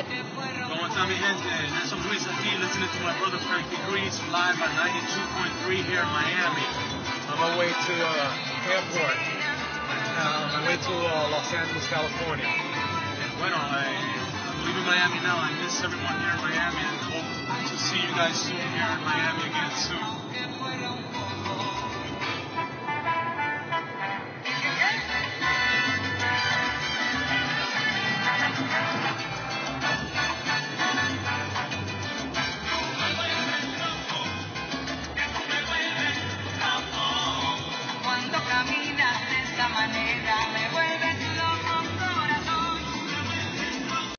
ahead. ¿Cómo está mi gente? Nelson Ruiz aquí, listening to my brother Frankie Ruiz live at 92.3 here in Miami. On my way to uh, airport. Uh, on my way to uh, Los Angeles, California. And bueno, I, I'm leaving Miami now. I miss everyone here in Miami and hope to see you guys soon here in Miami again soon. manera that.